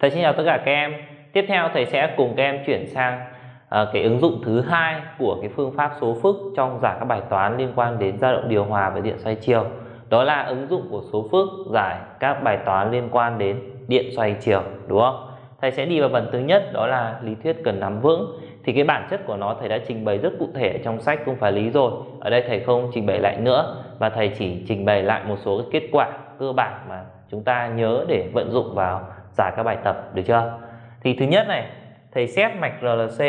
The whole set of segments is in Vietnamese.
Thầy xin chào tất cả các em. Tiếp theo thầy sẽ cùng các em chuyển sang uh, cái ứng dụng thứ hai của cái phương pháp số phức trong giải các bài toán liên quan đến dao động điều hòa và điện xoay chiều. Đó là ứng dụng của số phức giải các bài toán liên quan đến điện xoay chiều, đúng không? Thầy sẽ đi vào phần thứ nhất đó là lý thuyết cần nắm vững. Thì cái bản chất của nó thầy đã trình bày rất cụ thể trong sách không phải lý rồi. Ở đây thầy không trình bày lại nữa và thầy chỉ trình bày lại một số cái kết quả cơ bản mà chúng ta nhớ để vận dụng vào giải các bài tập, được chưa? Thì thứ nhất này, thầy xét mạch RLC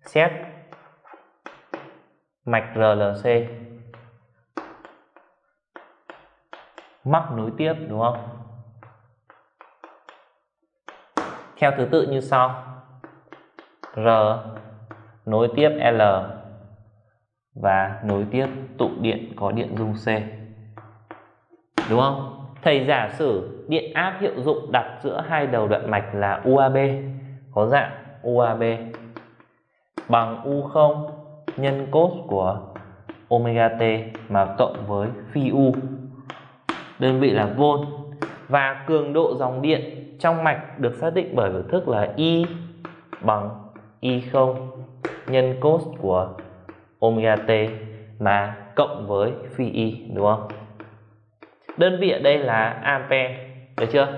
xét mạch RLC mắc nối tiếp, đúng không? Theo thứ tự như sau. R, nối tiếp L và nối tiếp tụ điện có điện dung C. Đúng không? Thầy giả sử điện áp hiệu dụng đặt giữa hai đầu đoạn mạch là UAB có dạng UAB bằng U0 nhân cos của omega t mà cộng với phi U đơn vị là volt và cường độ dòng điện trong mạch được xác định bởi biểu thức là I bằng I0 nhân cos của omega t mà cộng với phi I, đúng không? Đơn vị ở đây là ampere được chưa?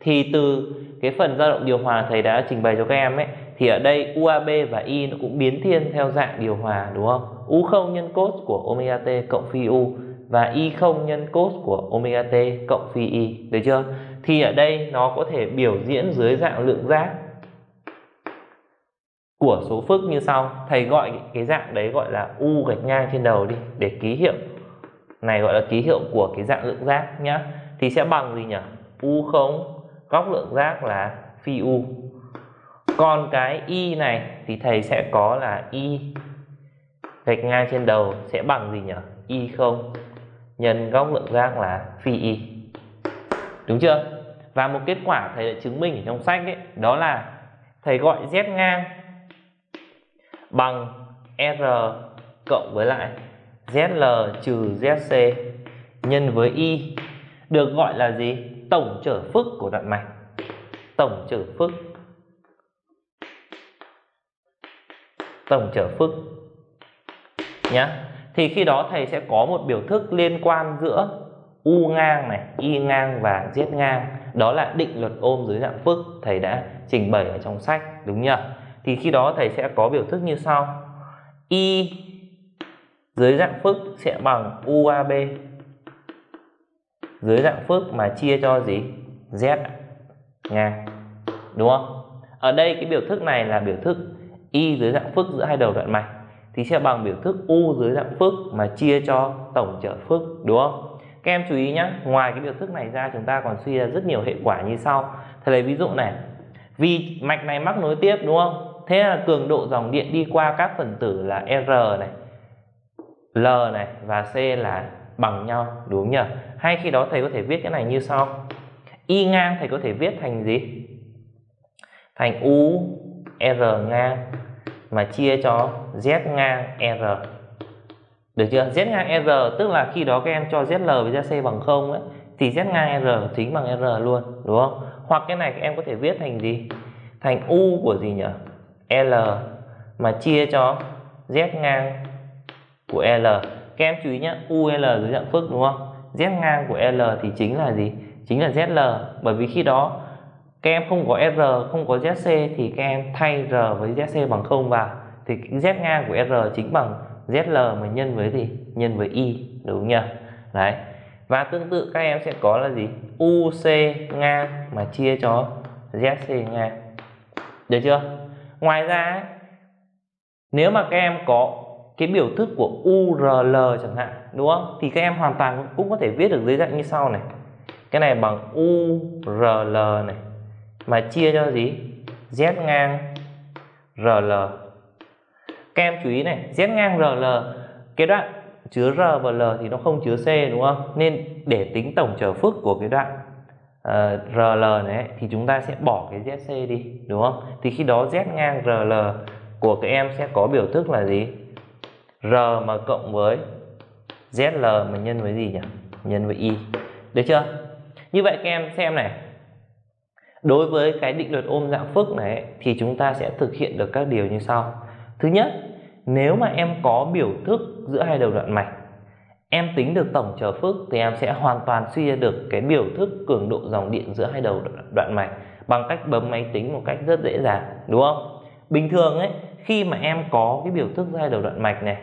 Thì từ cái phần dao động điều hòa thầy đã trình bày cho các em ấy, thì ở đây UAB và i nó cũng biến thiên theo dạng điều hòa, đúng không? U0 nhân cos của omega t cộng phi U và Y0 nhân cos của omega t cộng phi Y được chưa? Thì ở đây nó có thể biểu diễn dưới dạng lượng giác của số phức như sau. Thầy gọi cái dạng đấy gọi là u gạch ngang trên đầu đi, để ký hiệu này gọi là ký hiệu của cái dạng lượng giác nhá. Thì sẽ bằng gì nhỉ? U không, góc lượng giác là phi u. Còn cái y này thì thầy sẽ có là y gạch ngang trên đầu sẽ bằng gì nhỉ? Y không, nhân góc lượng giác là phi y đúng chưa? Và một kết quả thầy đã chứng minh ở trong sách ấy, đó là thầy gọi z ngang bằng r cộng với lại ZL trừ ZC nhân với Y được gọi là gì? Tổng trở phức của đoạn mạch. Tổng trở phức. Tổng trở phức. Nhá. Thì khi đó thầy sẽ có một biểu thức liên quan giữa U ngang này, Y ngang và Z ngang. Đó là định luật ôm dưới dạng phức thầy đã trình bày ở trong sách đúng nhỉ? Thì khi đó thầy sẽ có biểu thức như sau. Y dưới dạng phức sẽ bằng UAB dưới dạng phức mà chia cho gì? Z ngang đúng không? Ở đây cái biểu thức này là biểu thức Y dưới dạng phức giữa hai đầu đoạn mạch, thì sẽ bằng biểu thức U dưới dạng phức mà chia cho tổng trở phức đúng không? Các em chú ý nhé ngoài cái biểu thức này ra chúng ta còn suy ra rất nhiều hệ quả như sau. Thầy lấy ví dụ này, vì mạch này mắc nối tiếp, đúng không? Thế là cường độ dòng điện đi qua các phần tử là R này L này và C là bằng nhau đúng nhỉ? Hay khi đó thầy có thể viết cái này như sau. Y ngang thầy có thể viết thành gì? Thành U R ngang mà chia cho Z ngang R. Được chưa? Z ngang R tức là khi đó các em cho ZL với ZC bằng 0 ấy thì Z ngang R chính bằng R luôn, đúng không? Hoặc cái này các em có thể viết thành gì? Thành U của gì nhỉ? L mà chia cho Z ngang của L. Các em chú ý nhé UL dưới dạng phức, đúng không? Z ngang của L thì chính là gì? Chính là ZL bởi vì khi đó, các em không có R, không có ZC thì các em thay R với ZC bằng 0 vào. Thì Z ngang của R chính bằng ZL mà nhân với gì? Nhân với Y đúng nhỉ? Đấy. Và tương tự các em sẽ có là gì? UC ngang mà chia cho ZC ngang. Được chưa? Ngoài ra nếu mà các em có cái biểu thức của URL chẳng hạn đúng không? Thì các em hoàn toàn cũng có thể viết được dưới dạng như sau này. Cái này bằng URL này. Mà chia cho gì? Z ngang RL các em chú ý này Z ngang RL cái đoạn chứa R và L thì nó không chứa C đúng không? Nên để tính tổng trở phức của cái đoạn ờ, uh, RL này thì chúng ta sẽ bỏ cái ZC đi đúng không? Thì khi đó Z ngang RL của các em sẽ có biểu thức là gì? R mà cộng với ZL mà nhân với gì nhỉ? Nhân với Y. Được chưa? Như vậy các em xem này. đối với cái định luật ôm dạng phức này thì chúng ta sẽ thực hiện được các điều như sau thứ nhất, nếu mà em có biểu thức giữa hai đầu đoạn mạch, em tính được tổng trở phức thì em sẽ hoàn toàn suy ra được cái biểu thức cường độ dòng điện giữa hai đầu đoạn mạch bằng cách bấm máy tính một cách rất dễ dàng, đúng không bình thường ấy, khi mà em có cái biểu thức giữa hai đầu đoạn mạch này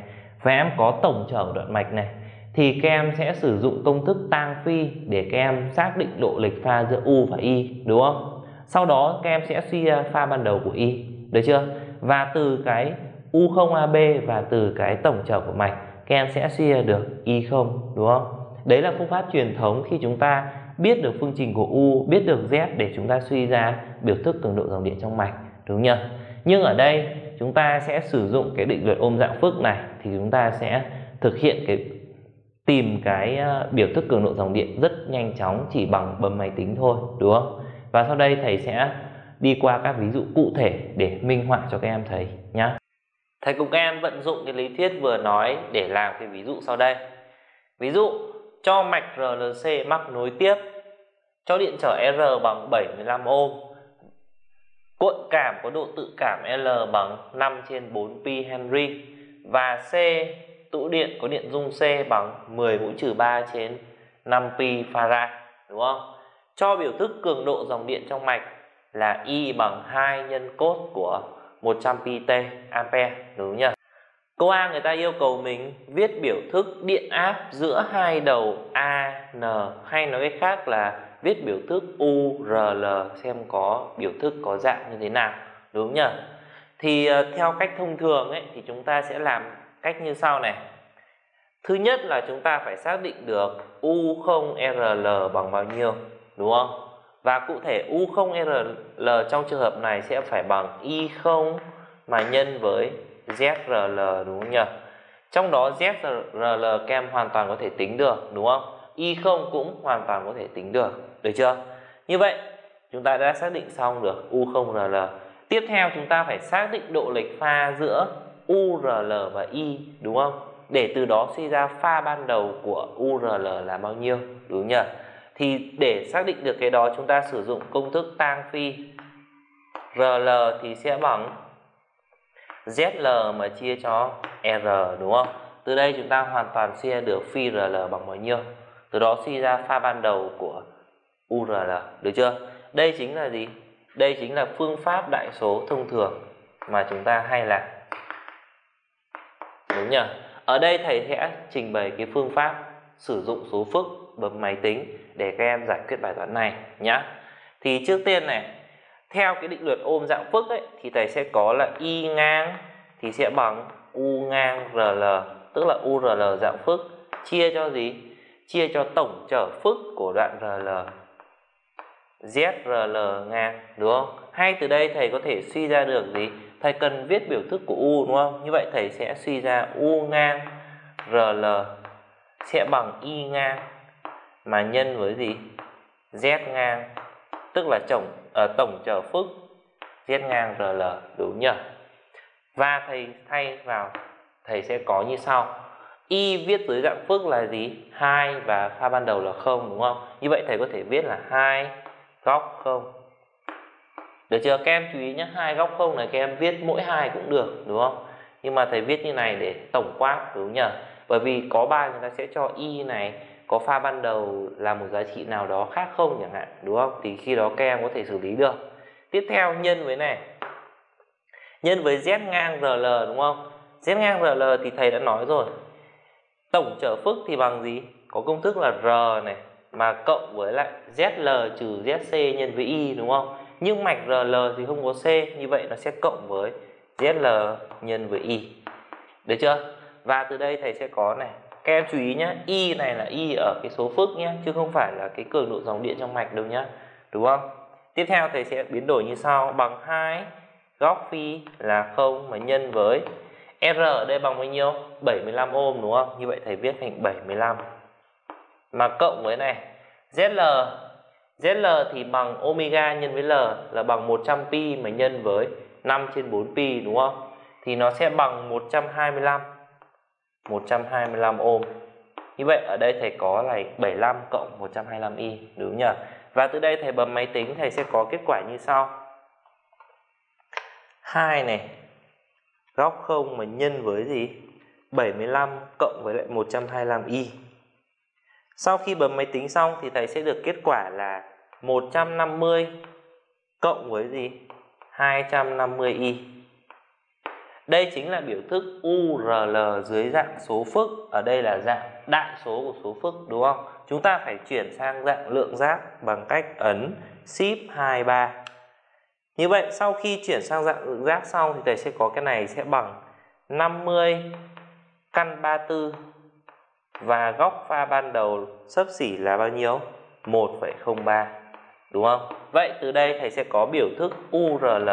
và em có tổng trở đoạn mạch này. Thì các em sẽ sử dụng công thức tang phi để các em xác định độ lệch pha giữa u và y, đúng không? Sau đó các em sẽ suy ra pha ban đầu của y, được chưa? Và từ cái u0ab và từ cái tổng trở của mạch, các em sẽ suy ra được y0 đúng không? Đấy là phương pháp truyền thống khi chúng ta biết được phương trình của u, biết được z để chúng ta suy ra biểu thức cường độ dòng điện trong mạch, đúng nhỉ? Nhưng ở đây chúng ta sẽ sử dụng cái định luật ôm dạng phức này, thì chúng ta sẽ thực hiện cái, tìm cái ờ, biểu thức cường độ dòng điện rất nhanh chóng, chỉ bằng bấm máy tính thôi, đúng không? Và sau đây thầy sẽ đi qua các ví dụ cụ thể để minh họa cho các em thấy nhé thầy cùng các em vận dụng cái lý thuyết vừa nói để làm cái ví dụ sau đây. Ví dụ, cho mạch RLC mắc nối tiếp, cho điện trở R bằng 75 ohm cuộn cảm có độ tự cảm L bằng 5 trên 4 pi Henry và C tụ điện có điện dung C bằng 10 mũ trừ 3 trên 5 pi farad đúng không? Cho biểu thức cường độ dòng điện trong mạch là I bằng 2 nhân cốt của 100 pi t ampere đúng nhỉ? Câu A người ta yêu cầu mình viết biểu thức điện áp giữa hai đầu A, N hay nói cách khác là viết biểu thức U, R, L xem có biểu thức có dạng như thế nào đúng nhỉ? Thì ờ, theo cách thông thường ấy thì chúng ta sẽ làm cách như sau này. Thứ nhất là chúng ta phải xác định được u0rl bằng bao nhiêu đúng không? Và cụ thể u0rl trong trường hợp này sẽ phải bằng y0 mà nhân với zrl đúng không nhỉ? Trong đó zrl các em hoàn toàn có thể tính được đúng không? Y không cũng hoàn toàn có thể tính được được chưa như vậy, chúng ta đã xác định xong được u0rl tiếp theo chúng ta phải xác định độ lệch pha giữa URL và Y đúng không? Để từ đó suy ra pha ban đầu của URL là bao nhiêu, đúng nhỉ? Thì để xác định được cái đó, chúng ta sử dụng công thức tang phi RL thì sẽ bằng ZL mà chia cho R, đúng không? Từ đây chúng ta hoàn toàn suy ra được phi RL bằng bao nhiêu? Từ đó suy ra pha ban đầu của URL được chưa? Đây chính là gì? Đây chính là phương pháp đại số thông thường mà chúng ta hay làm đúng nhỉ ở đây thầy sẽ trình bày cái phương pháp sử dụng số phức bấm máy tính để các em giải quyết bài toán này nhá thì trước tiên này, theo cái định luật ôm dạng phức ấy, thì thầy sẽ có là y ngang, thì sẽ bằng u ngang rl tức là url dạng phức, chia cho gì chia cho tổng trở phức của đoạn rl zrl ngang đúng không? Hay từ đây thầy có thể suy ra được gì? Thầy cần viết biểu thức của u đúng không? Như vậy thầy sẽ suy ra u ngang rl sẽ bằng y ngang mà nhân với gì? Z ngang tức là tổng uh, ờ, tổng trở phức z ngang rl đúng nhỉ? Và thầy thay vào thầy sẽ có như sau y viết dưới dạng phức là gì? Hai và pha ban đầu là không, đúng không? Như vậy thầy có thể viết là hai góc không. Được chưa? Các em chú ý nhé, hai góc không này các em viết mỗi hai cũng được, đúng không? Nhưng mà thầy viết như này để tổng quát, đúng nhỉ bởi vì có ba người ta sẽ cho y này, có pha ban đầu là một giá trị nào đó khác không chẳng hạn, đúng không? Thì khi đó các em có thể xử lý được. Tiếp theo, nhân với này. Nhân với z ngang rl đúng không? Z ngang rl thì thầy đã nói rồi tổng trở phức thì bằng gì? Có công thức là r này, mà cộng với lại zl trừ zc nhân với y đúng không? Nhưng mạch RL thì không có C, như vậy nó sẽ cộng với ZL nhân với Y được chưa? Và từ đây thầy sẽ có này, các em chú ý nhé Y này là Y ở cái số phức nhé chứ không phải là cái cường độ dòng điện trong mạch đâu nhá, đúng không? Tiếp theo thầy sẽ biến đổi như sau, bằng hai góc phi là không mà nhân với R ở đây bằng bao nhiêu 75 ohm đúng không như vậy thầy viết thành 75 mà cộng với này ZL ZL thì bằng omega nhân với L là bằng 100 pi mà nhân với 5 trên 4 pi đúng không? Thì nó sẽ bằng 125 125 ohm. Như vậy ở đây thầy có là 75 cộng 125 y đúng nhỉ? và từ đây thầy bấm máy tính, thầy sẽ có kết quả như sau 2 này góc 0 mà nhân với gì? 75 cộng với lại 125y sau khi bấm máy tính xong thì thầy sẽ được kết quả là 150 cộng với gì? 250y đây chính là biểu thức URL dưới dạng số phức. Ở đây là dạng đại số của số phức, đúng không? Chúng ta phải chuyển sang dạng lượng giác bằng cách ấn Shift 23 như vậy sau khi chuyển sang dạng lượng giác xong thì thầy sẽ có cái này sẽ bằng 50 căn 34 và góc pha ban đầu sấp xỉ là bao nhiêu? 1,03 đúng không? Vậy từ đây thầy sẽ có biểu thức URL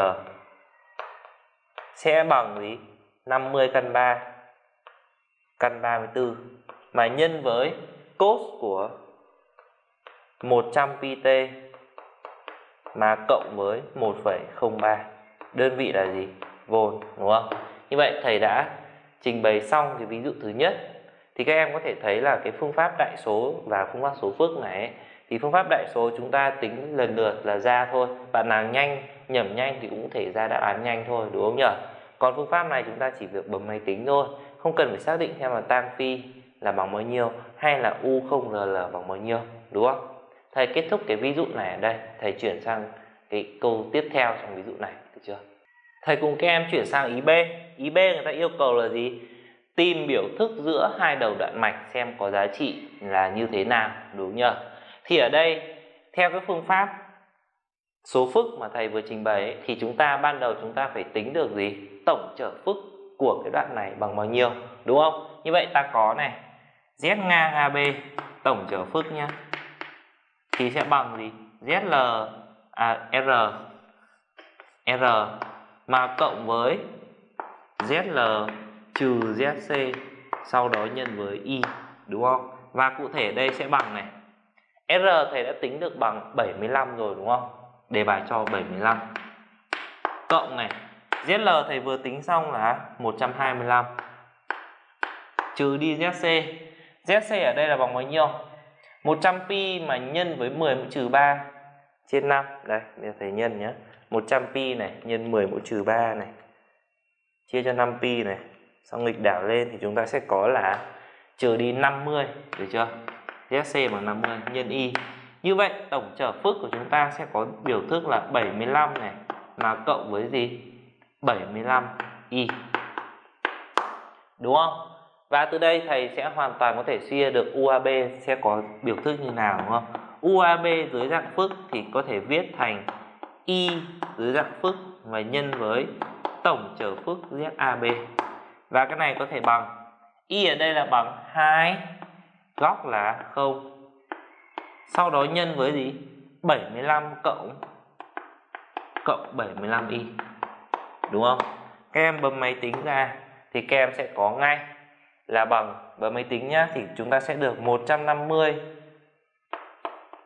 sẽ bằng gì? 50 căn 3 căn 34 mà nhân với cos của 100 pt mà cộng với 1,03 đơn vị là gì? Volt đúng không? Như vậy thầy đã trình bày xong cái ví dụ thứ nhất. Thì các em có thể thấy là cái phương pháp đại số và phương pháp số phức này thì phương pháp đại số chúng ta tính lần lượt là ra thôi. Bạn nào nhanh nhẩm nhanh thì cũng có thể ra đáp án nhanh thôi đúng không nhỉ? Còn phương pháp này chúng ta chỉ việc bấm máy tính thôi. Không cần phải xác định xem là tan phi là bằng bao nhiêu hay là u 0 rl bằng bao nhiêu đúng không? Thầy kết thúc cái ví dụ này ở đây. Thầy chuyển sang cái câu tiếp theo trong ví dụ này được chưa? Thầy cùng các em chuyển sang ý b. Ý b người ta yêu cầu là gì? Tìm biểu thức giữa hai đầu đoạn mạch xem có giá trị là như thế nào đúng nhờ? Thì ở đây theo cái phương pháp số phức mà thầy vừa trình bày ấy, thì chúng ta ban đầu chúng ta phải tính được gì? Tổng trở phức của cái đoạn này bằng bao nhiêu đúng không? Như vậy ta có này z ngang ab tổng trở phức nhá thì sẽ bằng gì? Zl à, r. R mà cộng với zl trừ zc sau đó nhân với y đúng không? Và cụ thể đây sẽ bằng này. R thầy đã tính được bằng 75 rồi đúng không? Đề bài cho 75 cộng này ZL thầy vừa tính xong là 125 trừ đi ZC ZC ở đây là bằng bao nhiêu? 100 pi mà nhân với 10 mũ trừ 3 trên 5 đây, bây giờ thầy nhân nhé 100 pi này, nhân 10 mũ trừ 3 này, chia cho 5 pi này. Xong nghịch đảo lên thì chúng ta sẽ có là trừ đi 50 được chưa? ZC bằng 50 nhân y. Như vậy, tổng trở phức của chúng ta sẽ có biểu thức là 75 này, mà cộng với gì? 75 y. Đúng không? Và từ đây thầy sẽ hoàn toàn có thể suy được UAB sẽ có biểu thức như nào, đúng không? UAB dưới dạng phức thì có thể viết thành y dưới dạng phức và nhân với tổng trở phức ZAB và cái này có thể bằng y ở đây là bằng 2 góc là 0 sau đó nhân với gì? 75 cộng cộng 75y đúng không? Các em bấm máy tính ra thì các em sẽ có ngay là bằng. Với máy tính nhá, thì chúng ta sẽ được 150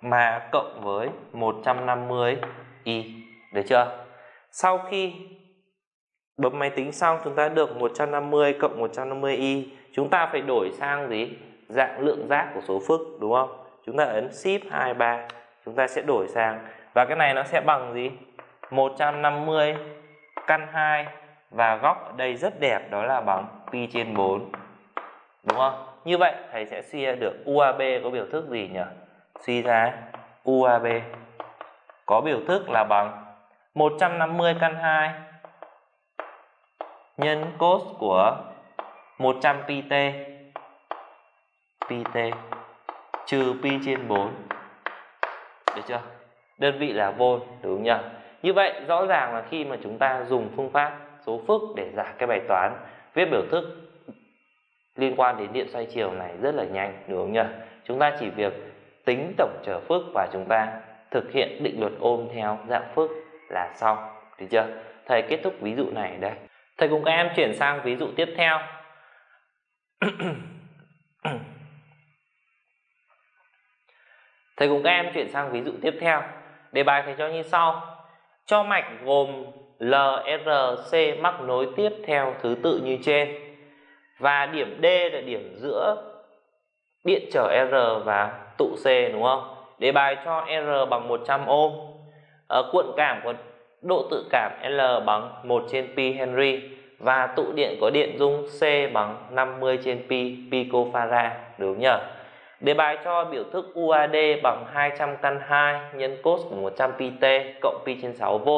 mà cộng với 150 y được chưa? Sau khi bấm máy tính xong, chúng ta được 150 cộng 150 y chúng ta phải đổi sang gì? Dạng lượng giác của số phức, đúng không? Chúng ta ấn shift 23 chúng ta sẽ đổi sang. Và cái này nó sẽ bằng gì? 150 căn 2 và góc ở đây rất đẹp, đó là bằng pi trên 4 đúng không? Như vậy, thầy sẽ suy ra được UAB có biểu thức gì nhỉ? Suy ra UAB có biểu thức là bằng 150 căn 2 nhân cos của 100 pt pt trừ pi trên 4 được chưa? Đơn vị là vôn đúng nhỉ? Như vậy, rõ ràng là khi mà chúng ta dùng phương pháp số phức để giải cái bài toán, viết biểu thức liên quan đến điện xoay chiều này rất là nhanh đúng không nhỉ chúng ta chỉ việc tính tổng trở phức và chúng ta thực hiện định luật ôm theo dạng phức là xong được chưa thầy kết thúc ví dụ này đây thầy cùng các em chuyển sang ví dụ tiếp theo Thầy cùng các em chuyển sang ví dụ tiếp theo. Đề bài thầy cho như sau. Cho mạch gồm L, R, C mắc nối tiếp theo thứ tự như trên. Và điểm D là điểm giữa điện trở R và tụ C, đúng không? đề bài cho R bằng 100 ohm ở cuộn cảm của độ tự cảm L bằng 1 trên pi Henry và tụ điện có điện dung C bằng 50 trên pi picofarad, đúng nhỉ? Đề bài cho biểu thức UAD bằng 200 căn 2 nhân cos của 100 pi t cộng pi trên 6 V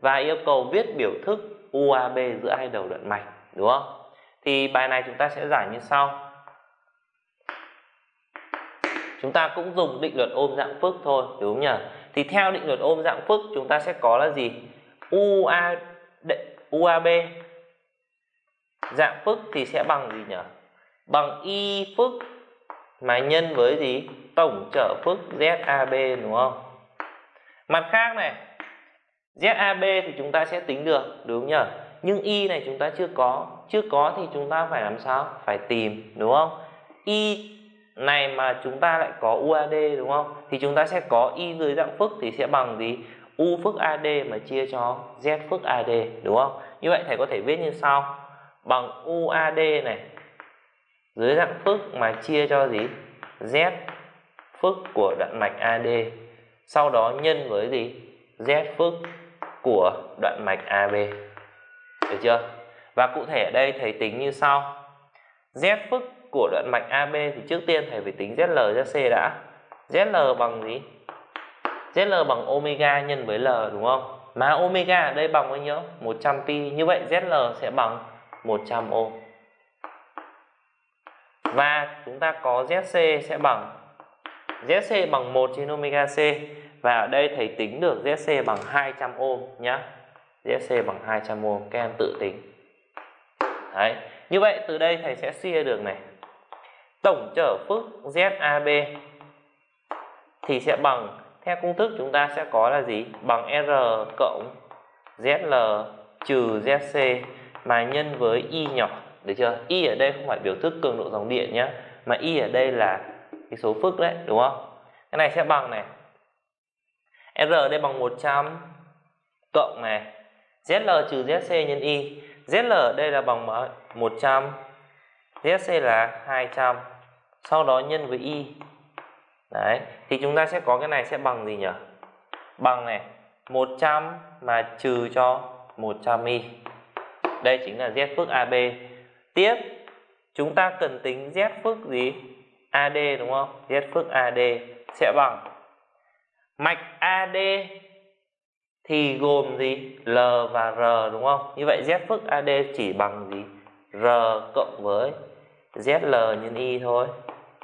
và yêu cầu viết biểu thức UAB giữa hai đầu đoạn mạch, đúng không? Thì bài này chúng ta sẽ giải như sau. Chúng ta cũng dùng định luật ôm dạng phức thôi đúng không nhỉ? Thì theo định luật ôm dạng phức chúng ta sẽ có là gì? UA UAB dạng phức thì sẽ bằng gì nhỉ? Bằng y phức mà nhân với gì? Tổng trở phức ZAB đúng không? Mặt khác này, ZAB thì chúng ta sẽ tính được đúng không nhỉ? Nhưng y này chúng ta chưa có, chưa có thì chúng ta phải làm sao? Phải tìm, đúng không? Y này mà chúng ta lại có UAD đúng không? Thì chúng ta sẽ có y dưới dạng phức thì sẽ bằng gì? U phức AD mà chia cho Z phức AD đúng không? Như vậy thầy có thể viết như sau bằng UAD này, dưới dạng phức mà chia cho gì? Z phức của đoạn mạch AD sau đó nhân với gì? Z phức của đoạn mạch AB được chưa? Và cụ thể ở đây thầy tính như sau Z phức của đoạn mạch AB thì trước tiên thầy phải tính ZL ra C đã ZL bằng gì? ZL bằng omega nhân với L, đúng không? Mà omega ở đây bằng bao nhiêu? 100 pi. Như vậy ZL sẽ bằng 100 ohm. Và chúng ta có ZC sẽ bằng ZC bằng 1 trên omega C và ở đây thầy tính được ZC bằng 200 ohm nhá. ZC bằng 200 ohm, các em tự tính. Đấy. Như vậy từ đây thầy sẽ suy ra được này. Tổng trở phức ZAB thì sẽ bằng theo công thức chúng ta sẽ có là gì? Bằng R cộng ZL trừ ZC mà nhân với Y nhỏ. Được chưa? Y ở đây không phải biểu thức cường độ dòng điện nhé. Mà Y ở đây là cái số phức đấy, đúng không? Cái này sẽ bằng này. R ở đây bằng 100 cộng này. ZL trừ ZC nhân Y. ZL ở đây là bằng 100. ZC là 200. Sau đó nhân với Y Đấy, thì chúng ta sẽ có cái này sẽ bằng gì nhỉ? Bằng này, 100 mà trừ cho 100 y. Đây chính là Z phức AB. Tiếp, chúng ta cần tính Z phức gì? AD đúng không? Z phức AD sẽ bằng mạch AD thì gồm gì? L và R đúng không? Như vậy Z phức AD chỉ bằng gì? R cộng với ZL nhân Y thôi.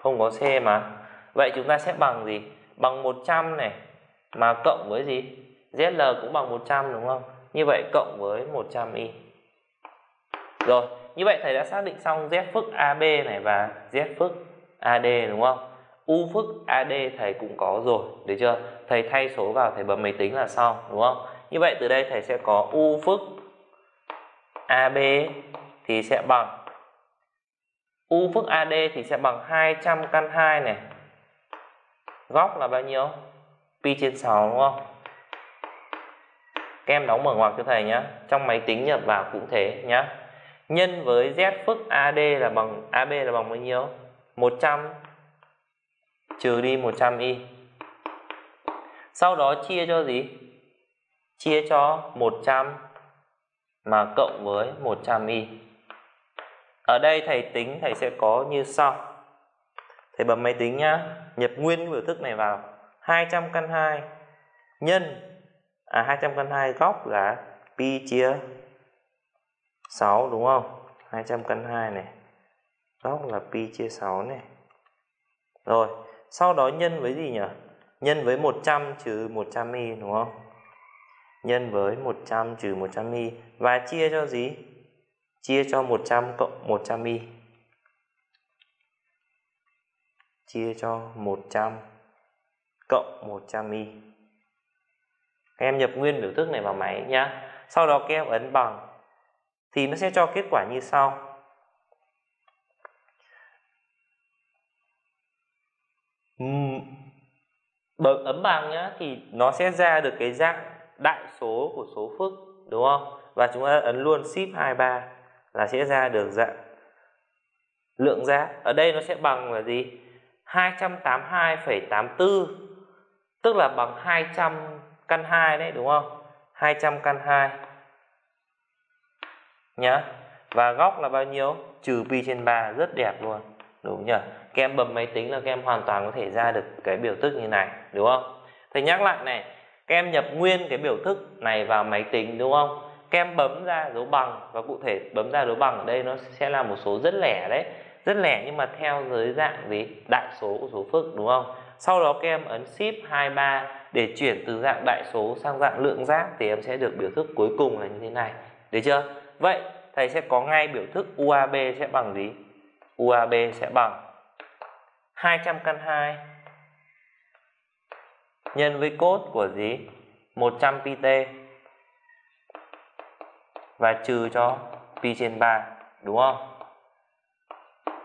Không có C mà. Vậy chúng ta sẽ bằng gì? Bằng 100 này mà cộng với gì? ZL cũng bằng 100 đúng không? Như vậy cộng với 100y. Rồi, như vậy thầy đã xác định xong Z phức AB này và Z phức AD đúng không? U phức AD thầy cũng có rồi, được chưa? Thầy thay số vào thầy bấm máy tính là xong đúng không? Như vậy từ đây thầy sẽ có U phức AB thì sẽ bằng U phức AD thì sẽ bằng 200 căn 2 này. Góc là bao nhiêu? Pi trên 6 đúng không? Các em đóng mở ngoặc cho thầy nhé trong máy tính nhập vào cũng thế nhé nhân với z phức ad là bằng ab là bằng bao nhiêu? 100 trừ đi 100 y. Sau đó chia cho gì? Chia cho 100 mà cộng với 100 y. Ở đây thầy tính, thầy sẽ có như sau. Thầy bấm máy tính nhá. Nhập nguyên biểu thức này vào. 200 căn 2 Nhân À 200 căn 2 góc là Pi chia 6 đúng không? 200 căn 2 này. Góc là pi chia 6 này. Rồi sau đó nhân với gì nhỉ? Nhân với 100 trừ 100 y đúng không? Nhân với 100 trừ 100 y Và chia cho gì? Chia cho 100 cộng 100 y chia cho 100 cộng 100 y các em nhập nguyên biểu thức này vào máy nhá. Sau đó các em ấn bằng. Thì nó sẽ cho kết quả như sau. Ừ. bậc ấm bằng nhá thì nó sẽ ra được cái dạng đại số của số phức đúng không? Và chúng ta ấn luôn shift 23 là sẽ ra được dạng lượng giá. ở đây nó sẽ bằng là gì? 282,84 tức là bằng 200 căn 2 đấy đúng không? 200 căn 2 nhá. Và góc là bao nhiêu? Trừ pi trên 3 rất đẹp luôn đúng nhỉ? Các em bấm máy tính là các em hoàn toàn có thể ra được cái biểu thức như này, đúng không? Thầy nhắc lại này, các em nhập nguyên cái biểu thức này vào máy tính, đúng không? Các em bấm ra dấu bằng, và cụ thể bấm ra dấu bằng ở đây nó sẽ là một số rất lẻ đấy. Rất lẻ nhưng mà theo dưới dạng gì? Đại số của số phức, đúng không? Sau đó các em ấn shift 23 để chuyển từ dạng đại số sang dạng lượng giác thì em sẽ được biểu thức cuối cùng là như thế này. Được chưa? Vậy, thầy sẽ có ngay biểu thức UAB sẽ bằng gì? UAB sẽ bằng. 200 căn 2 nhân với cốt của gì? 100 pt và trừ cho pi trên 3 đúng không?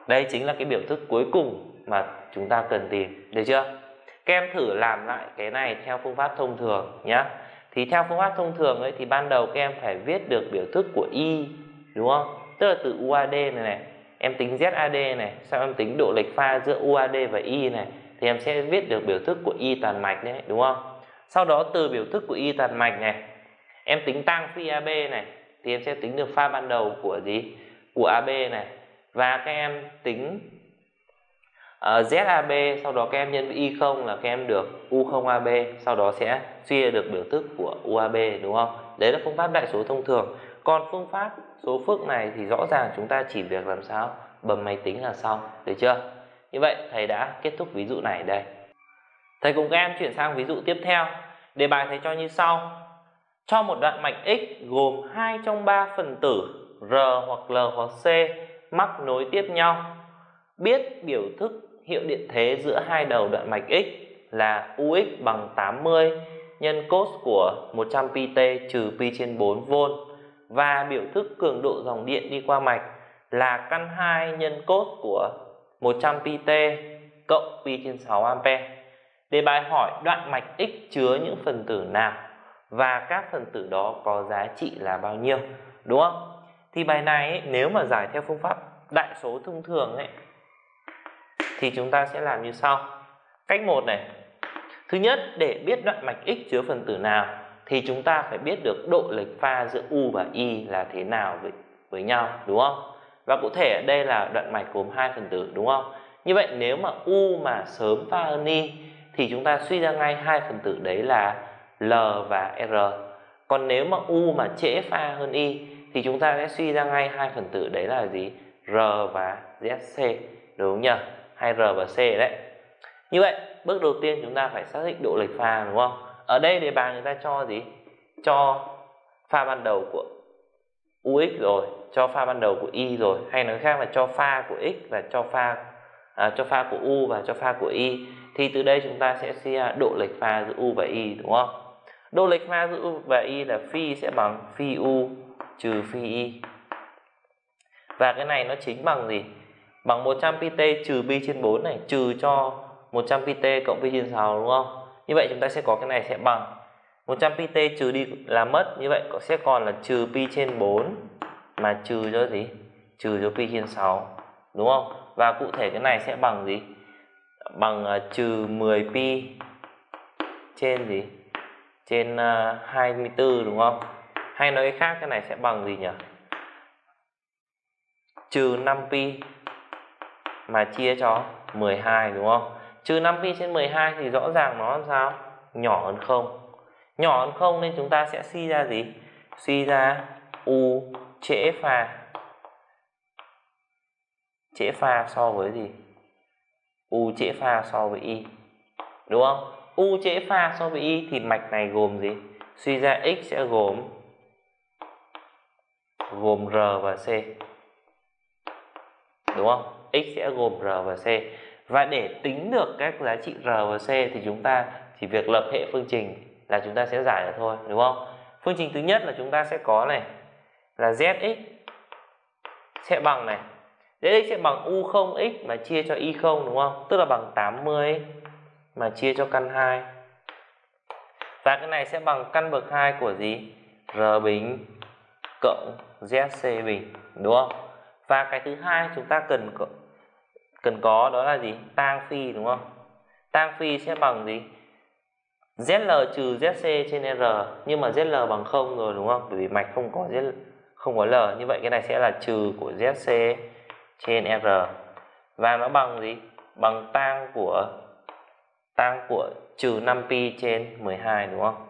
Đây chính là cái biểu thức cuối cùng mà chúng ta cần tìm, được chưa? Các em thử làm lại cái này theo phương pháp thông thường nhé thì theo phương pháp thông thường ấy thì ban đầu các em phải viết được biểu thức của y, đúng không? Tức là từ UAD này này em tính ZAD này sau em tính độ lệch pha giữa UAD và y này thì em sẽ viết được biểu thức của y toàn mạch đấy đúng không? Sau đó từ biểu thức của y toàn mạch này em tính tăng phi AB này thì em sẽ tính được pha ban đầu của gì? Của AB này. Và các em tính ờ, uh, ZAB sau đó các em nhân với Y0 là các em được U0AB sau đó sẽ suy được biểu thức của UAB đúng không? Đấy là phương pháp đại số thông thường còn phương pháp, số phước này thì rõ ràng chúng ta chỉ việc làm sao? Bấm máy tính là xong, được chưa? Như vậy, thầy đã kết thúc ví dụ này đây. Thầy cùng các em chuyển sang ví dụ tiếp theo. Đề bài thầy cho như sau. Cho một đoạn mạch x gồm hai trong ba phần tử, r hoặc l hoặc c, mắc nối tiếp nhau. Biết biểu thức hiệu điện thế giữa hai đầu đoạn mạch x là ux bằng 80 nhân cos của 100 pt trừ pi trên 4 v và biểu thức cường độ dòng điện đi qua mạch là căn 2 nhân cos của 100 pt cộng pi trên 6 ampe. Đề bài hỏi đoạn mạch x chứa những phần tử nào và các phần tử đó có giá trị là bao nhiêu, đúng không? Thì bài này ấy, nếu mà giải theo phương pháp đại số thông thường ấy thì chúng ta sẽ làm như sau. Cách một này. Thứ nhất, để biết đoạn mạch x chứa phần tử nào thì chúng ta phải biết được độ lệch pha giữa u và y là thế nào với với nhau, đúng không? Và cụ thể ở đây là đoạn mạch gồm hai phần tử, đúng không? Như vậy nếu mà u mà sớm pha hơn y thì chúng ta suy ra ngay hai phần tử đấy là L và R. Còn nếu mà U mà trễ pha hơn Y thì chúng ta sẽ suy ra ngay hai phần tử đấy là gì? R và ZC đúng không nhỉ? Hay R và C đấy. Như vậy, bước đầu tiên chúng ta phải xác định độ lệch pha đúng không? Ở đây đề bà người ta cho gì? Cho pha ban đầu của UX rồi, cho pha ban đầu của Y rồi, hay nói khác là cho pha của X và cho pha à, cho pha của U và cho pha của Y thì từ đây chúng ta sẽ chia độ lệch pha giữa U và Y đúng không? Độ lệch pha giữa U và Y là phi sẽ bằng phi U trừ phi Y. Và cái này nó chính bằng gì? Bằng 100 pt trừ pi trên 4 này trừ cho 100 pt cộng pi trên 6 đúng không? Như vậy chúng ta sẽ có cái này sẽ bằng 100 pt trừ đi là mất như vậy sẽ còn là trừ pi trên 4 mà trừ cho gì? Trừ cho pi trên 6 đúng không? Và cụ thể cái này sẽ bằng gì? Bằng uh, trừ 10 pi trên gì? trên à, uh, 24 đúng không? Hay nói khác cái này sẽ bằng gì nhỉ? Trừ 5 pi mà chia cho 12 đúng không? Trừ 5 pi trên 12 thì rõ ràng nó làm sao? Nhỏ hơn không. Nhỏ hơn không nên chúng ta sẽ suy ra gì? Suy ra u trễ pha trễ pha so với gì? U trễ pha so với y. Đúng không? U trễ pha so với Y thì mạch này gồm gì? Suy ra X sẽ gồm gồm R và C. Đúng không? X sẽ gồm R và C. Và để tính được các giá trị R và C thì chúng ta chỉ việc lập hệ phương trình là chúng ta sẽ giải được thôi, đúng không? Phương trình thứ nhất là chúng ta sẽ có này là ZX sẽ bằng này. ZX sẽ bằng U0x mà chia cho Y0 đúng không? Tức là bằng 80 mà chia cho căn 2 và cái này sẽ bằng căn bậc 2 của gì r bình cộng zc bình đúng không và cái thứ hai chúng ta cần cần có đó là gì tang phi, đúng không tang phi sẽ bằng gì ZL trừ ZC trên R, nhưng mà ZL bằng không rồi, đúng không? Bởi vì mạch không có Z không có L, như vậy cái này sẽ là trừ của ZC trên R và nó bằng gì? Bằng tang của tang của trừ 5pi trên 12 đúng không?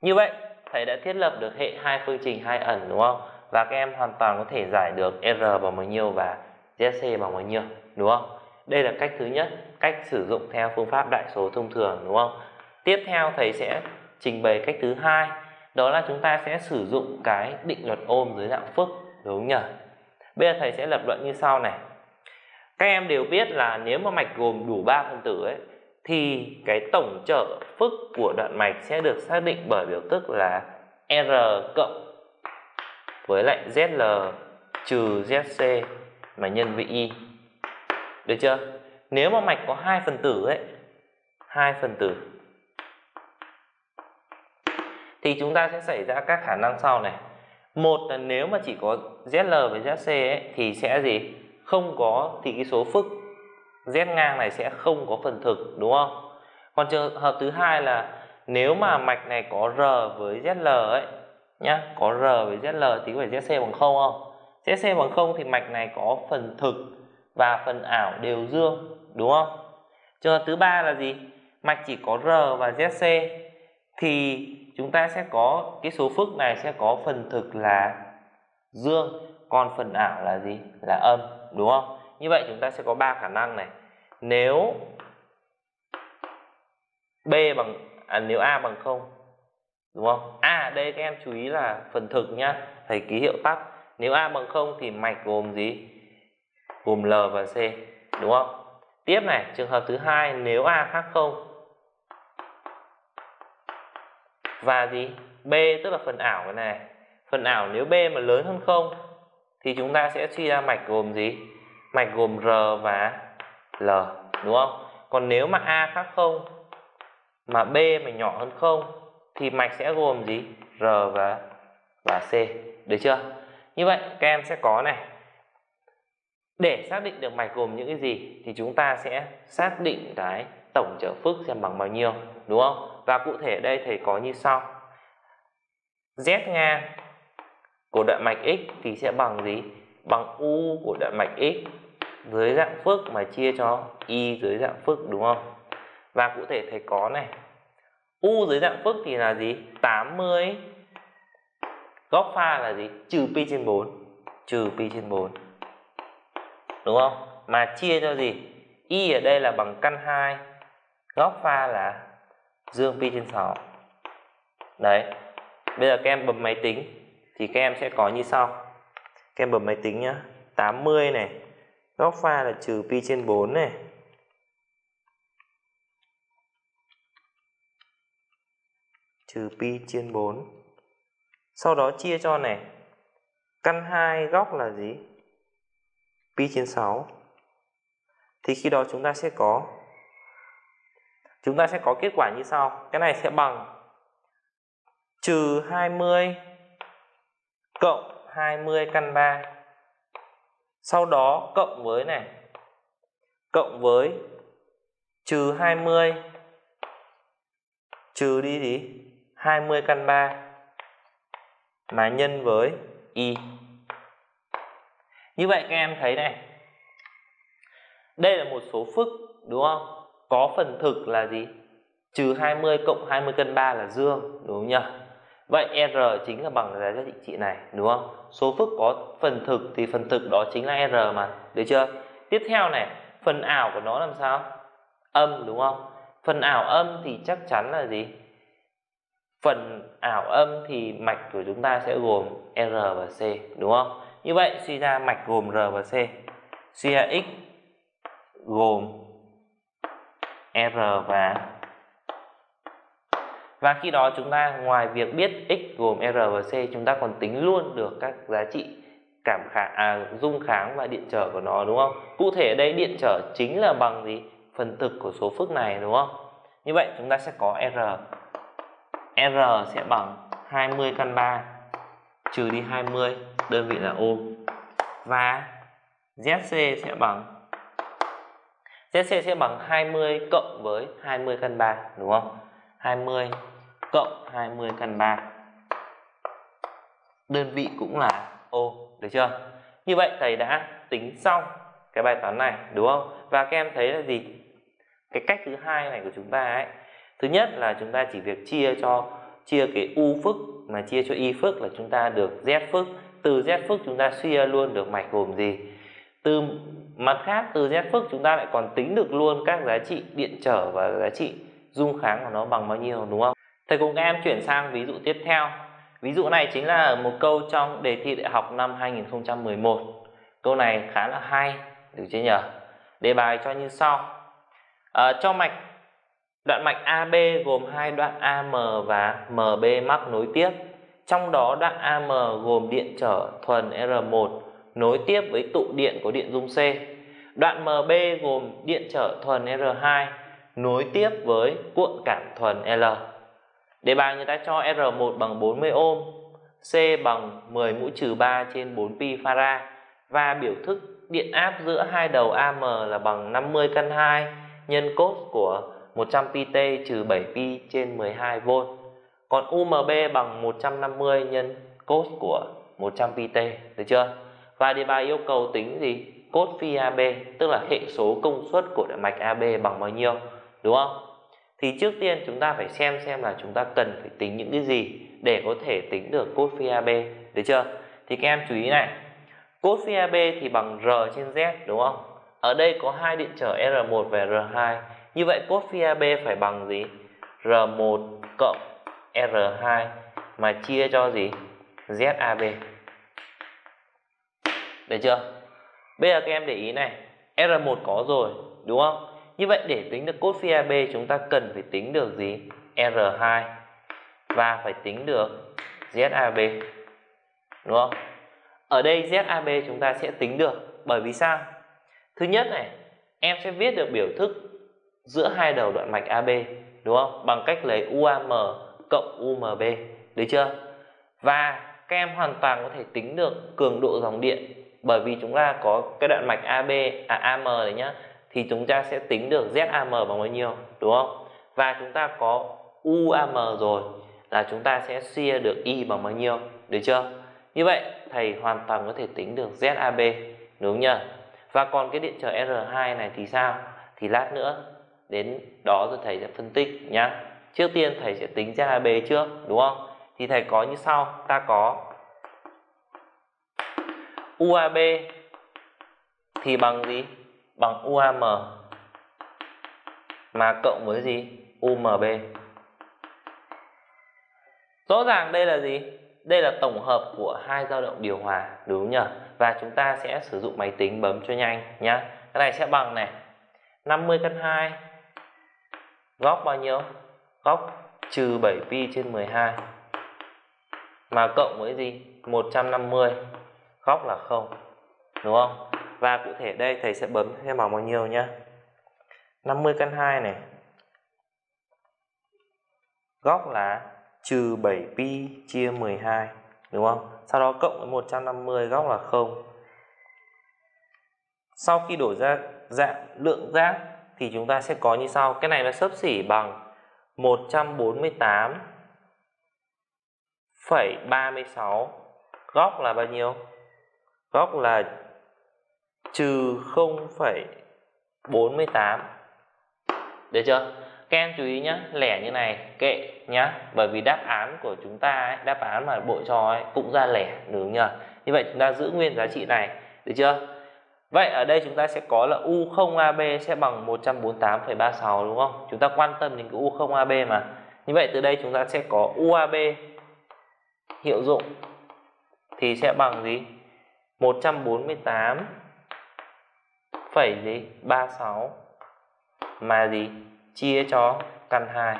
Như vậy, thầy đã thiết lập được hệ hai phương trình hai ẩn, đúng không? Và các em hoàn toàn có thể giải được R bằng bao nhiêu và ZC bằng bao nhiêu đúng không? Đây là cách thứ nhất, cách sử dụng theo phương pháp đại số thông thường đúng không? Tiếp theo thầy sẽ trình bày cách thứ hai, đó là chúng ta sẽ sử dụng cái định luật ôm dưới dạng phức đúng không nhỉ? Bây giờ thầy sẽ lập luận như sau này. Các em đều biết là nếu mà mạch gồm đủ 3 phân tử ấy thì cái tổng trợ phức của đoạn mạch sẽ được xác định bởi biểu thức là R cộng với lại ZL trừ ZC mà nhân với Y. Được chưa? Nếu mà mạch có hai phần tử ấy, hai phần tử thì chúng ta sẽ xảy ra các khả năng sau này. Một là nếu mà chỉ có ZL với ZC ấy, thì sẽ gì? Không có thì cái số phức Z ngang này sẽ không có phần thực đúng không? Còn trường hợp thứ hai là nếu mà mạch này có R với ZL ấy nhá, có R với ZL thì có phải ZC bằng không không? ZC bằng không thì mạch này có phần thực và phần ảo đều dương đúng không? Trường hợp thứ ba là gì? Mạch chỉ có R và ZC thì chúng ta sẽ có cái số phức này sẽ có phần thực là dương còn phần ảo là gì? Là âm đúng không? Như vậy chúng ta sẽ có ba khả năng này. Nếu B bằng à, nếu A bằng không đúng không? À đây các em chú ý là phần thực nhá, thầy ký hiệu tắt. Nếu A bằng không thì mạch gồm gì? Gồm L và C, đúng không? Tiếp này, trường hợp thứ hai nếu A khác không và gì? B tức là phần ảo cái này. Phần ảo nếu B mà lớn hơn không, thì chúng ta sẽ suy ra mạch gồm gì? Mạch gồm R và L, đúng không? Còn nếu mà A khác không, mà B mà nhỏ hơn không thì mạch sẽ gồm gì? R và và C, được chưa? Như vậy các em sẽ có này. Để xác định được mạch gồm những cái gì thì chúng ta sẽ xác định cái tổng trở phức xem bằng bao nhiêu, đúng không? Và cụ thể đây thầy có như sau. Z ngang của đoạn mạch x thì sẽ bằng gì? Bằng u của đoạn mạch x dưới dạng phức mà chia cho y dưới dạng phức đúng không? Và cụ thể thầy có này. U dưới dạng phức thì là gì? 80 góc pha là gì? Trừ pi trên 4. Trừ pi trên 4. Đúng không? Mà chia cho gì? Y ở đây là bằng căn 2. Góc pha là dương pi trên 6. Đấy. Bây giờ các em bấm máy tính thì các em sẽ có như sau. Các em bấm máy tính nhá. 80 này Góc pha là trừ pi trên 4 này. Trừ pi trên 4. Sau đó chia cho này. Căn 2 góc là gì? Pi trên 6. Thì khi đó chúng ta sẽ có, chúng ta sẽ có kết quả như sau. Cái này sẽ bằng trừ 20 cộng 20 căn 3 sau đó cộng với này cộng với trừ 20 trừ đi gì 20 căn 3 mà nhân với y như vậy các em thấy này đây là một số phức đúng không có phần thực là gì trừ 20 cộng 20 cân 3 là dương đúng không nhỉ Vậy R chính là bằng giá trị trị này đúng không? Số phức có phần thực thì phần thực đó chính là R mà, được chưa? Tiếp theo này, phần ảo của nó làm sao? Âm đúng không? Phần ảo âm thì chắc chắn là gì? Phần ảo âm thì mạch của chúng ta sẽ gồm R và C đúng không? Như vậy suy ra mạch gồm R và C. Suy ra X gồm R và và khi đó chúng ta ngoài việc biết x gồm r và c chúng ta còn tính luôn được các giá trị cảm kháng à, dung kháng và điện trở của nó đúng không cụ thể ở đây điện trở chính là bằng gì phần thực của số phức này đúng không như vậy chúng ta sẽ có r r sẽ bằng 20 căn 3 trừ đi 20 đơn vị là ohm và zc sẽ bằng ZC sẽ bằng 20 cộng với 20 căn 3 đúng không? 20 cộng 20 căn 3 đơn vị cũng là ohm được chưa? Như vậy thầy đã tính xong cái bài toán này, đúng không? Và các em thấy là gì? Cái cách thứ hai này của chúng ta ấy thứ nhất là chúng ta chỉ việc chia cho chia cái u phức mà chia cho y phức là chúng ta được z phức. Từ z phức chúng ta suy ra luôn được mạch gồm gì? Từ mặt khác từ z phức chúng ta lại còn tính được luôn các giá trị điện trở và giá trị dung kháng của nó bằng bao nhiêu đúng không? Thầy cùng các em chuyển sang ví dụ tiếp theo. Ví dụ này chính là một câu trong đề thi đại học năm 2011 câu này khá là hay được chưa nhỉ đề bài cho như sau. À, cho mạch Đoạn mạch AB gồm hai đoạn AM và MB mắc nối tiếp. Trong đó đoạn AM gồm điện trở thuần R1 nối tiếp với tụ điện có điện dung C. Đoạn MB gồm điện trở thuần R2 nối tiếp với cuộn cảm thuần L. Đề bài người ta cho R1 bằng 40 ohm, C bằng 10 mũ trừ 3 trên 4 pi farad và biểu thức điện áp giữa hai đầu AM là bằng 50 căn 2 nhân cos của 100 pt trừ 7 pi trên 12V. Còn UMB bằng 150 nhân cos của 100 pt, được chưa? Và đề bài yêu cầu tính gì? Cos phi AB, tức là hệ số công suất của đại mạch AB bằng bao nhiêu, đúng không? Thì trước tiên chúng ta phải xem xem là chúng ta cần phải tính những cái gì để có thể tính được cos phi AB, được chưa? Thì các em chú ý này, cos phi AB thì bằng R trên Z, đúng không? Ở đây có hai điện trở R1 và R2 như vậy cos phi AB phải bằng gì? R1 cộng R2 mà chia cho gì? ZAB. Được chưa? Bây giờ các em để ý này, R1 có rồi, đúng không? Như vậy để tính được cos phi AB chúng ta cần phải tính được gì? R2 và phải tính được ZAB. Đúng không? Ở đây ZAB chúng ta sẽ tính được bởi vì sao? Thứ nhất này, em sẽ viết được biểu thức giữa hai đầu đoạn mạch AB đúng không? Bằng cách lấy UAM cộng UMB, được chưa? Và các em hoàn toàn có thể tính được cường độ dòng điện bởi vì chúng ta có cái đoạn mạch AB à AM đấy nhá thì chúng ta sẽ tính được ZAM bằng bao nhiêu, đúng không? Và chúng ta có UAM rồi là chúng ta sẽ chia được Y bằng bao nhiêu, được chưa? Như vậy thầy hoàn toàn có thể tính được ZAB, đúng nhỉ? Và còn cái điện trở R2 này thì sao? Thì lát nữa đến đó rồi thầy sẽ phân tích nhá. Trước tiên thầy sẽ tính ra b trước, đúng không? Thì thầy có như sau, ta có UAB thì bằng gì? Bằng UAM mà cộng với gì? UMB rõ ràng đây là gì? Đây là tổng hợp của hai dao động điều hòa, đúng nhỉ? Và chúng ta sẽ sử dụng máy tính bấm cho nhanh nhá. Cái này sẽ bằng này. 50 căn 2 góc bao nhiêu? Góc trừ 7 pi trên 12 mà cộng với gì? 150 góc là không, đúng không? Và cụ thể đây, thầy sẽ bấm thêm bằng bao nhiêu nhá. 50 căn 2 này. Góc là trừ 7 pi chia 12 đúng không? Sau đó cộng với 150 góc là không. Sau khi đổi ra dạng lượng giác thì chúng ta sẽ có như sau. Cái này nó xấp xỉ bằng 148 phẩy 36 góc là bao nhiêu? Góc là trừ 0,48 được chưa? Các em chú ý nhé lẻ như này kệ nhá. Bởi vì đáp án của chúng ta ấy, đáp án mà bộ cho ấy, cũng ra lẻ đúng nhỉ như vậy chúng ta giữ nguyên giá trị này được chưa? Vậy ở đây chúng ta sẽ có là U0AB sẽ bằng 148,36 đúng không? Chúng ta quan tâm đến cái U0AB mà. Như vậy từ đây chúng ta sẽ có UAB hiệu dụng thì sẽ bằng gì? 148 phẩy gì? 36 mà gì? Chia cho căn 2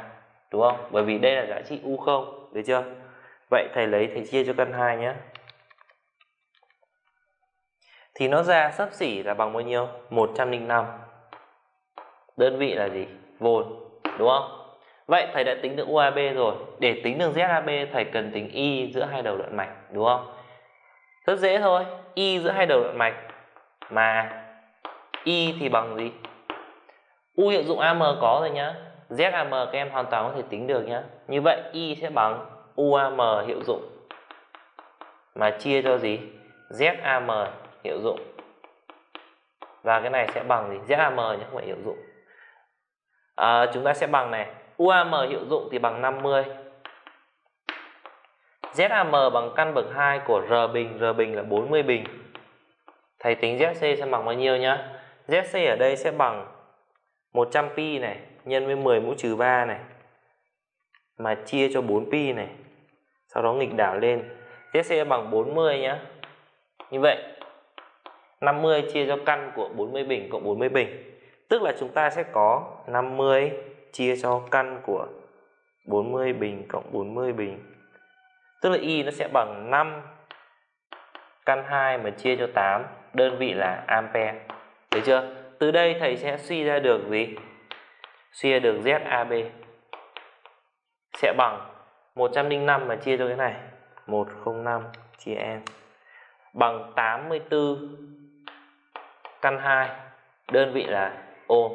đúng không? Bởi vì đây là giá trị U0, được chưa? Vậy thầy lấy thầy chia cho căn 2 nhé thì nó ra sấp xỉ là bằng bao nhiêu? 105 đơn vị là gì? Vôn, đúng không? Vậy thầy đã tính được UAB rồi. Để tính được ZAB thầy cần tính Y giữa hai đầu đoạn mạch, đúng không? Rất dễ thôi. Y giữa hai đầu đoạn mạch. Mà Y thì bằng gì? U hiệu dụng AM có rồi nhá. ZAM các em hoàn toàn có thể tính được nhá. Như vậy Y sẽ bằng UAM hiệu dụng. Mà chia cho gì? ZAM hiệu dụng. Và cái này sẽ bằng gì? ZAM nhé, không phải hiệu dụng. À, Chúng ta sẽ bằng này. UAM hiệu dụng thì bằng 50 ZAM bằng căn bậc 2 của R bình. R bình là 40 bình. Thầy tính ZC sẽ bằng bao nhiêu nhá. ZC ở đây sẽ bằng 100 pi này nhân với 10 mũ trừ 3 này mà chia cho 4 pi này. Sau đó nghịch đảo lên. ZC bằng 40 nhá. Như vậy. 50 chia cho căn của 40 bình cộng 40 bình. Tức là chúng ta sẽ có 50 chia cho căn của 40 bình cộng 40 bình. Tức là y nó sẽ bằng 5 căn 2 mà chia cho 8 đơn vị là ampere. Thấy chưa? Từ đây thầy sẽ suy ra được gì? Suy ra được ZAB sẽ bằng 105 mà chia cho cái này 105 chia n. Bằng 84 căn 2 đơn vị là ôm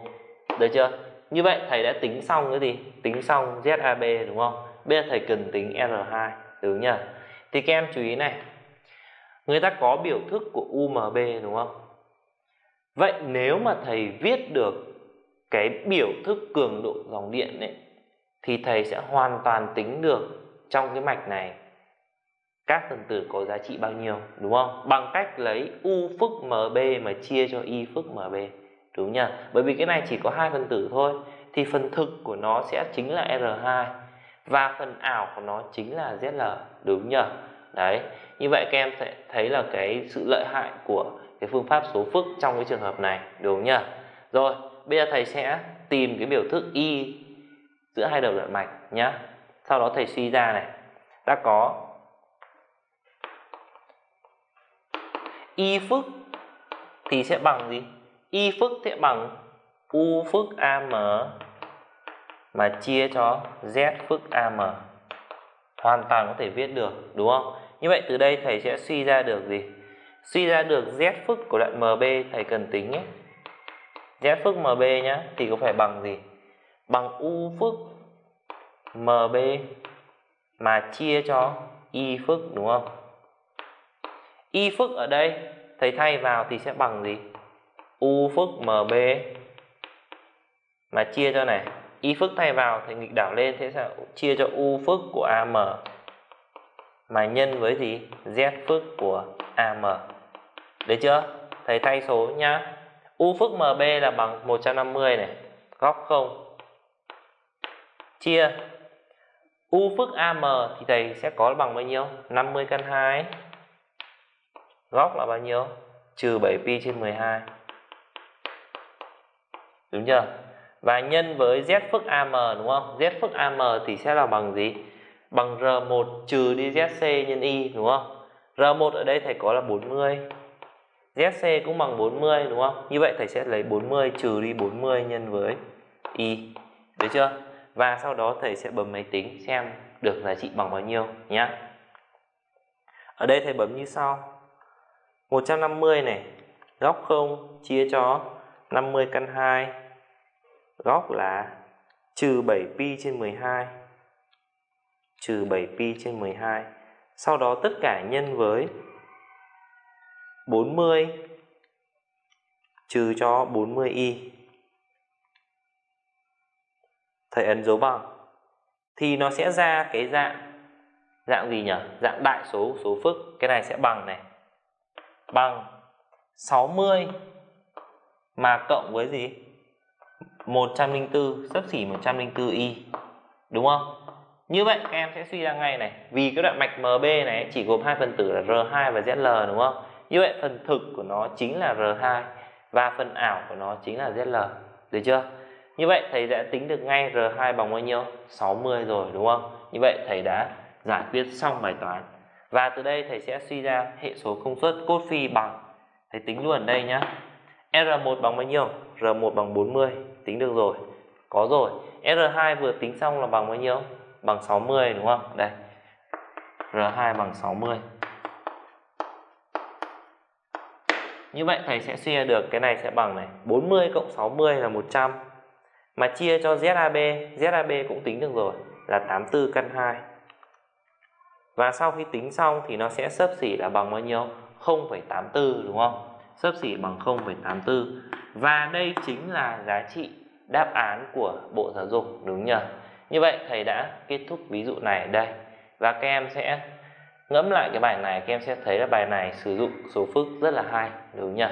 được chưa? Như vậy, thầy đã tính xong cái gì? Tính xong ZAB đúng không? Bây giờ thầy cần tính R2 đúng nhỉ? Thì các em chú ý này. Người ta có biểu thức của UMB đúng không? Vậy nếu mà thầy viết được cái biểu thức cường độ dòng điện ấy, thì thầy sẽ hoàn toàn tính được trong cái mạch này các phần tử có giá trị bao nhiêu, đúng không? Bằng cách lấy u phức mb mà chia cho y phức mb đúng nhỉ? Bởi vì cái này chỉ có hai phần tử thôi, thì phần thực của nó sẽ chính là r2 và phần ảo của nó chính là zl đúng nhỉ? Đấy, như vậy các em sẽ thấy là cái sự lợi hại của cái phương pháp số phức trong cái trường hợp này, đúng nhỉ? Rồi, bây giờ thầy sẽ tìm cái biểu thức y giữa hai đầu đoạn mạch nhá. Sau đó thầy suy ra này. Đã có y phức thì sẽ bằng gì? Y phức sẽ bằng u phức am mà chia cho z phức am hoàn toàn có thể viết được, đúng không? Như vậy từ đây thầy sẽ suy ra được gì? Suy ra được z phức của đoạn mb thầy cần tính nhé. Z phức mb nhá, thì có phải bằng gì? Bằng u phức mb mà chia cho y phức, đúng không? Y phức ở đây, thầy thay vào thì sẽ bằng gì? U phức mb mà chia cho này, y phức thay vào thì nghịch đảo lên thế sao? Chia cho u phức của am mà nhân với gì? Z phức của am được chưa? Thầy thay số nhá. U phức mb là bằng 150 này. Góc 0 chia. U phức am thì thầy sẽ có bằng bao nhiêu? 50 căn 2 góc là bao nhiêu? Trừ 7 pi trên 12 đúng chưa? Và nhân với z phức am đúng không? Z phức am thì sẽ là bằng gì? Bằng r1 trừ đi zc nhân y đúng không? R1 ở đây thầy có là 40 zc cũng bằng 40 đúng không? Như vậy thầy sẽ lấy 40 trừ đi 40 nhân với y được chưa? Và sau đó thầy sẽ bấm máy tính xem được giá trị bằng bao nhiêu nhé ở đây thầy bấm như sau. 150 này. Góc 0 chia cho 50 căn 2 góc là trừ 7 pi trên 12 trừ 7 pi trên 12 sau đó tất cả nhân với 40 trừ cho 40y thầy ấn dấu bằng. Thì nó sẽ ra cái dạng dạng gì nhỉ? Dạng đại số số phức. Cái này sẽ bằng này bằng 60 mà cộng với gì? 104 sấp xỉ 104 y đúng không? Như vậy các em sẽ suy ra ngay này, vì cái đoạn mạch MB này chỉ gồm hai phần tử là R2 và ZL đúng không? Như vậy phần thực của nó chính là R2 và phần ảo của nó chính là ZL được chưa? Như vậy thầy đã tính được ngay R2 bằng bao nhiêu? 60 rồi, đúng không? Như vậy thầy đã giải quyết xong bài toán và từ đây thầy sẽ suy ra hệ số công suất cốt phi bằng. Thầy tính luôn ở đây nhá. R1 bằng bao nhiêu? R1 bằng 40 tính được rồi. Có rồi. R2 vừa tính xong là bằng bao nhiêu? Bằng 60 đúng không? Đây. R2 bằng 60 như vậy thầy sẽ suy ra được cái này sẽ bằng này. 40 cộng 60 là 100 mà chia cho ZAB ZAB cũng tính được rồi, là 84 căn 2 và sau khi tính xong thì nó sẽ xấp xỉ là bằng bao nhiêu? 0,84 đúng không? Xấp xỉ bằng 0,84 và đây chính là giá trị đáp án của Bộ Giáo dục đúng nhỉ? Như vậy thầy đã kết thúc ví dụ này ở đây. Và các em sẽ ngẫm lại cái bài này các em sẽ thấy là bài này sử dụng số phức rất là hay đúng nhỉ?